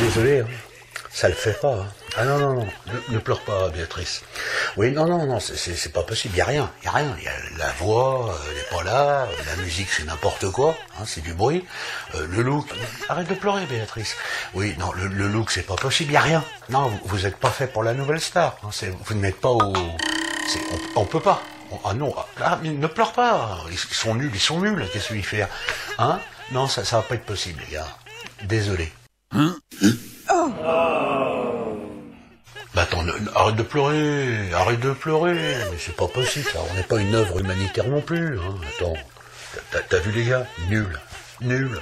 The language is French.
désolé, hein. ça le fait pas. hein. Ah non, non, non, ne, pleure pas, Béatrice. Oui, non, non, non, c'est- pas possible, il y a rien, il y a rien. La voix, euh, elle est pas là, euh, la musique c'est n'importe quoi, hein, c'est du bruit. Euh, le look, arrête de pleurer, Béatrice. Oui, non, le, look c'est pas possible, il y a rien. Non, vous, vous êtes pas fait pour la nouvelle star. vous n'êtes pas au... On, on peut pas. Ah non, ah, ah, ne pleure pas. Ils, ils sont nuls, ils sont nuls. Qu'est-ce qu'il fait Hein? Non, ça, ça va pas être possible, les gars. Désolé. Bah attends, ne- ne- arrête de pleurer, arrête de pleurer, mais c'est pas possible, ça. On n'est pas une œuvre humanitaire non plus. Hein. Attends, t'as vu les gars? Nul, nul.